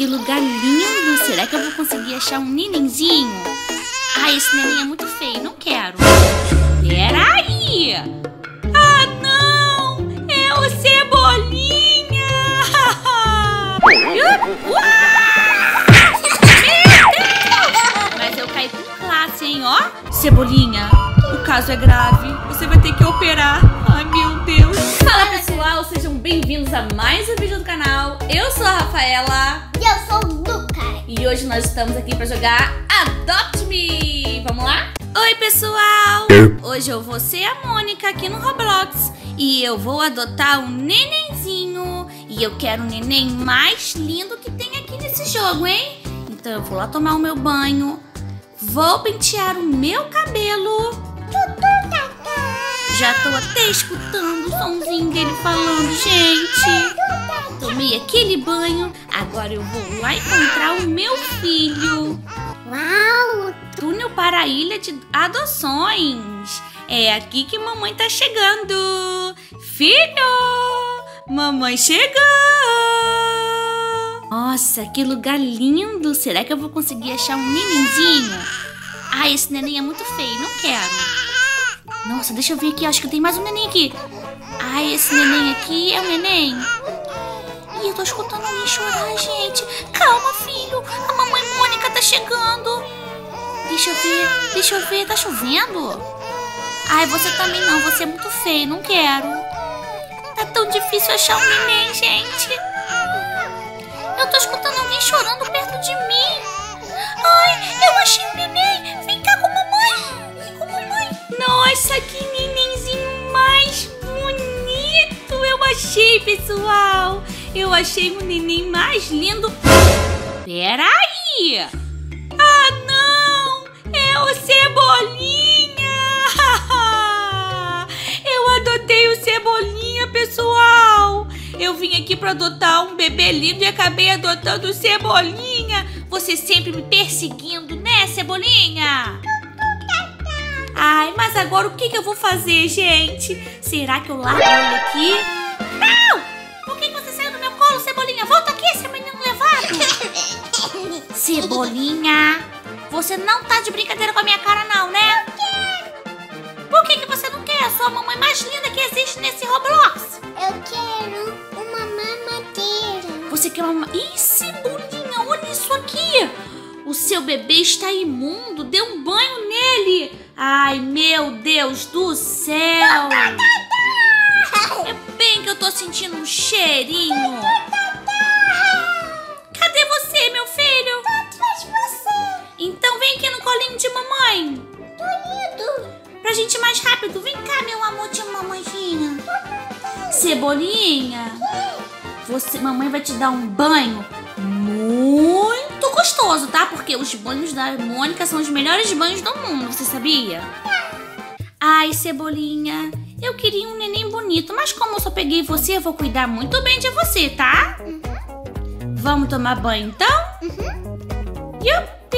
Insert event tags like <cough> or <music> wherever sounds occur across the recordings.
que lugar lindo! Será que eu vou conseguir achar um nenenzinho? Ah, esse neném é muito feio, não quero. Peraí! Ah, não! É o Cebolinha! <laughs> Mas eu caí com classe, hein, ó. Cebolinha, caso é grave. Você vai ter que operar. Ai, meu Deus. Fala, pessoal. Sejam bem-vindos a mais um vídeo do canal. Eu sou a Rafaela. E eu sou o Lucas. E hoje nós estamos aqui pra jogar Adopt Me! Vamos lá? Oi, pessoal! Hoje eu vou ser a Mônica aqui no Roblox e eu vou adotar um nenenzinho. E eu quero o neném mais lindo que tem aqui nesse jogo, hein? Então eu vou lá tomar o meu banho, vou pentear o meu cabelo. Já tô até escutando o somzinho dele falando, gente. Tomei aquele banho, agora eu vou lá encontrar o meu filho. Uau! Túnel para a ilha de adoções. É aqui que mamãe tá chegando. Filho! Mamãe chegou! Nossa, que lugar lindo! Será que eu vou conseguir achar um nenenzinho? Ah, esse neném é muito feio, não quero. Nossa, deixa eu ver aqui, acho que tem mais um neném aqui. Ah, esse neném aqui é o neném. Ih, eu tô escutando alguém chorar, gente. Calma, filho. A mamãe Mônica tá chegando. Deixa eu ver, deixa eu ver. Tá chovendo? Ai, você também não. Você é muito feio. Não quero. Tá tão difícil achar um neném, gente. Eu tô escutando alguém chorando Nossa, que nenenzinho mais bonito. Eu achei, pessoal. Eu achei o neném mais lindo. Peraí! Ah, não! É o Cebolinha! <laughs> Eu adotei o Cebolinha, pessoal! Eu vim aqui para adotar um bebê lindo e acabei adotando o Cebolinha! Você sempre me perseguindo, né, Cebolinha? Ai, mas agora o que, que eu vou fazer, gente? Será que eu largo ele aqui? Não! Por que, que você saiu do meu colo, Cebolinha? Volta aqui, seu menino levado! <laughs> Cebolinha, você não tá de brincadeira com a minha cara, não, né? Por que, que você não quer a sua mamãe mais linda que existe nesse Roblox? Eu quero uma mamadeira. Você quer uma. Ih, Cebolinha, olha isso aqui! O seu bebê está imundo, dê um banho nele! Ai, meu Deus do céu! É bem que eu tô sentindo um cheirinho! Cadê você, meu filho? Atrás de você. Então vem aqui no colinho de mamãe! Tô indo. Pra gente ir mais rápido. Vem cá, meu amor de mamãezinha. Cebolinha, você, mamãe vai te dar um banho muito gostoso, tá? Porque os banhos da Mônica são os melhores banhos do mundo, você sabia? Ai, Cebolinha, eu queria um neném bonito, mas como eu só peguei você, eu vou cuidar muito bem de você, tá? Vamos tomar banho então? Yupi!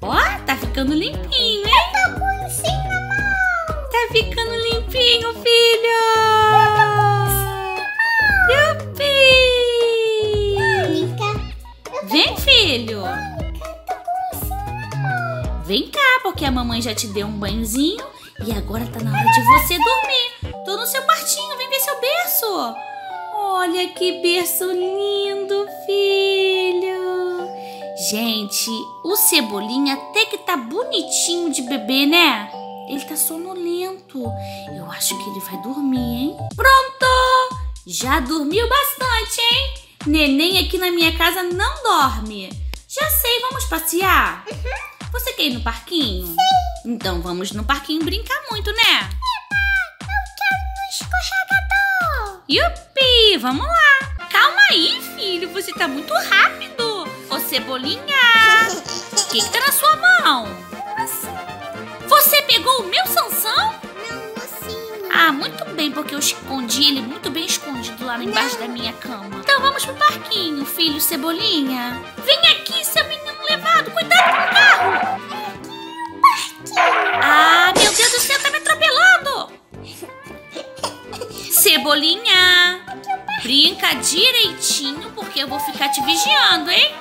Ó, tá ficando limpinho, hein? Tô com sim na mão. Tá ficando limpinho, filho! Yupi! Filho! Vem cá, porque a mamãe já te deu um banhozinho e agora tá na hora de você dormir. Tô no seu quartinho, vem ver seu berço. Olha que berço lindo, filho. Gente, o Cebolinha até que tá bonitinho de bebê, né? Ele tá sonolento. Eu acho que ele vai dormir, hein? Pronto! Já dormiu bastante, hein? Neném aqui na minha casa não dorme. Já sei, vamos passear? Você quer ir no parquinho? Sim. Então vamos no parquinho brincar muito, né? No escorregador. Yupi, vamos lá. Calma aí, filho, você tá muito rápido. Ô, Cebolinha, o que que tá na sua mão? Você pegou o meu Sansão? Muito bem, porque eu escondi ele muito bem escondido lá embaixo da minha cama. Então vamos pro parquinho, filho Cebolinha. Vem aqui, seu menino levado. Cuidado com o carro. Ah, meu Deus do céu, tá me atropelando. Cebolinha. Brinca direitinho, porque eu vou ficar te vigiando, hein?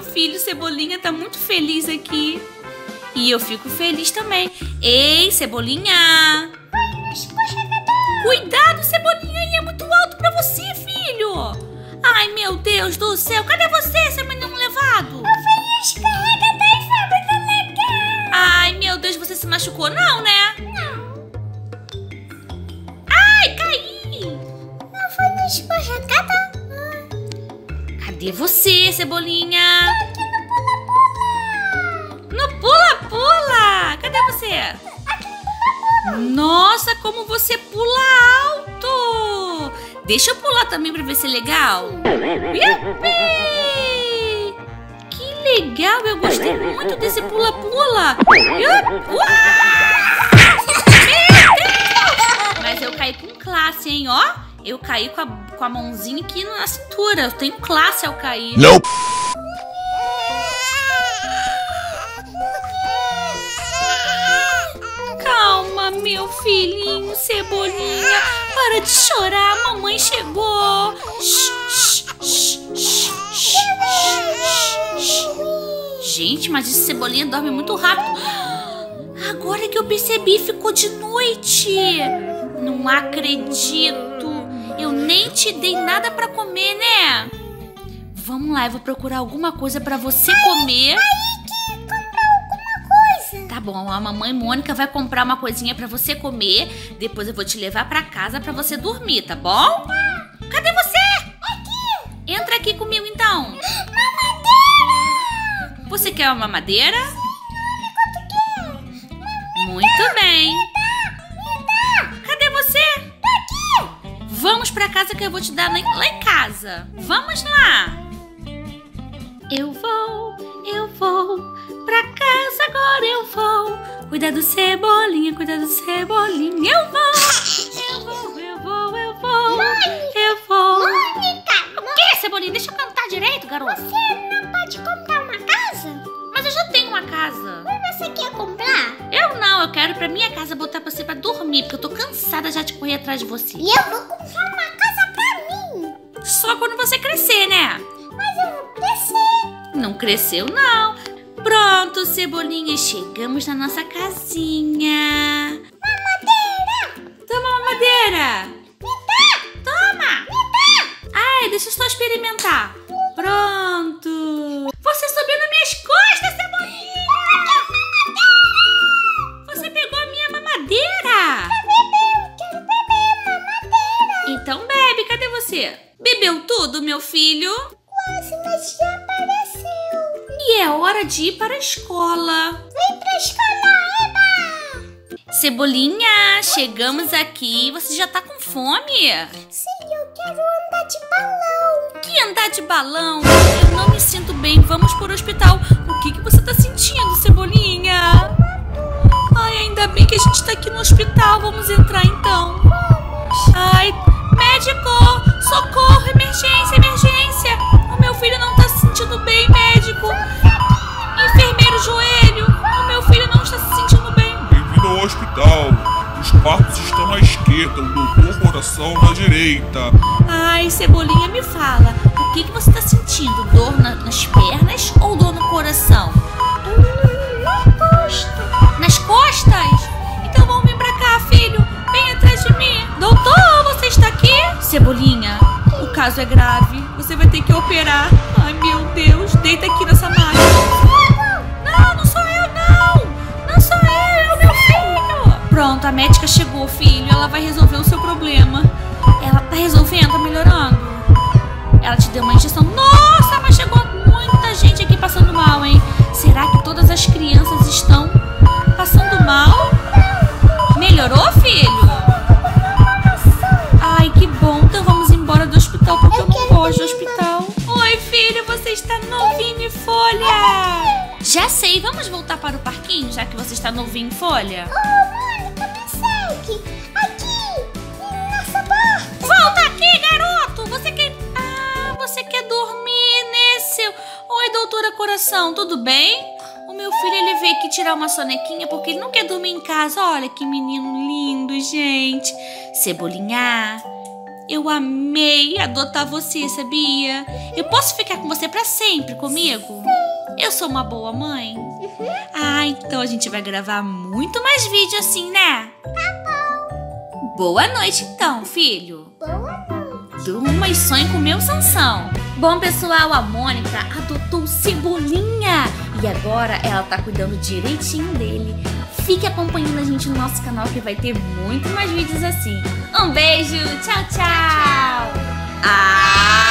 Meu filho Cebolinha tá muito feliz aqui. E eu fico feliz também. Ei, Cebolinha! Cuidado, Cebolinha, aí é muito alto pra você, filho! Ai, meu Deus do céu, cadê você, seu menino levado? Ai, meu Deus, você se machucou não, né? Não, Ai, caí! não foi no escorregador. Cadê você, Cebolinha? Pula-pula. Nossa, como você pula alto! Deixa eu pular também pra ver se é legal. Yupi! Que legal, eu gostei muito desse pula-pula. Mas eu caí com classe, hein, ó. Eu caí com a, com a mãozinha aqui na cintura. Eu tenho classe ao cair. Nope. Filhinho Cebolinha. Para de chorar, mamãe chegou. Gente, mas esse Cebolinha dorme muito rápido. Agora que eu percebi, ficou de noite. Não acredito. Eu nem te dei nada pra comer, né? Vamos lá, eu vou procurar alguma coisa pra você comer. Coisa. Tá bom, a mamãe Mônica vai comprar uma coisinha pra você comer. Depois eu vou te levar pra casa pra você dormir, tá bom? Cadê você? Aqui. Entra aqui comigo então. Mamadeira. Você quer uma mamadeira? Quanto que é? Muito bem. Me dá. Cadê você? Aqui. Vamos pra casa que eu vou te dar lá em- lá em casa. Vamos lá. Eu vou, eu vou pra casa agora eu vou. Cuida do cebolinha, cuida do cebolinha. Eu vou, eu vou, eu vou, eu vou. Mãe. Eu vou. Mônica, O que, Cebolinha? Deixa eu cantar direito, garoto. você não pode comprar uma casa? Mas eu já tenho uma casa. Mas você quer comprar? Eu não, eu quero ir pra minha casa botar você pra dormir, porque eu tô cansada já de correr atrás de você. E eu vou comprar uma casa pra mim. Só quando você crescer, né? Mas eu vou crescer. Não cresceu, não. Pronto, Cebolinha, chegamos na nossa casinha. Mamadeira. Toma uma madeira. Me dá. Toma. Me dá. Ai, deixa eu só experimentar. Ir para a escola. Vem pra escola, Eba. Cebolinha, chegamos aqui. Você já tá com fome? Sim, eu quero andar de balão. Que andar de balão? Eu não me sinto bem. Vamos para o hospital. O que, que você tá sentindo, Cebolinha? Ai, ainda bem que a gente tá aqui no hospital. Vamos entrar então. Ai, médico! Socorro! Direita. Ai, Cebolinha, me fala. O que, que você tá sentindo? Dor na- nas pernas ou dor no coração? Na costa. Nas costas? Então vamos vir pra cá, filho. Vem atrás de mim. Doutor, você está aqui? Cebolinha, o caso é grave. Você vai ter que operar. Ai, meu Deus. Deita aqui nessa máquina. Não, não sou eu, não. Não sou eu, é o meu filho. Pronto, a médica chegou, filho. Ela vai resolver o seu problema. Resolvendo, tá melhorando. Ela te deu uma injeção. Nossa, mas chegou muita gente aqui passando mal, hein? Será que todas as crianças estão passando mal? Melhorou, filho? Ai, que bom. Então vamos embora do hospital porque eu não gosto do hospital. Oi, filho, você está novinho em folha. Já sei, vamos voltar para o parquinho, já que você está novinho em folha? Ô, Mônica, me segue. Aqui. Doutora Coração, tudo bem? O meu filho ele veio aqui tirar uma sonequinha porque ele não quer dormir em casa. Olha que menino lindo, gente. Cebolinha, eu amei adotar você, sabia? Eu posso ficar com você para sempre comigo? Eu sou uma boa mãe? Ah, então a gente vai gravar muito mais vídeo assim, né? Tá bom. Boa noite então, filho. Boa noite. Durma e sonhe com o meu Sansão. Bom, pessoal, a Mônica adotou Cebolinha e agora ela tá cuidando direitinho dele. Fique acompanhando a gente no nosso canal que vai ter muito mais vídeos assim. Um beijo, tchau, tchau. Ah!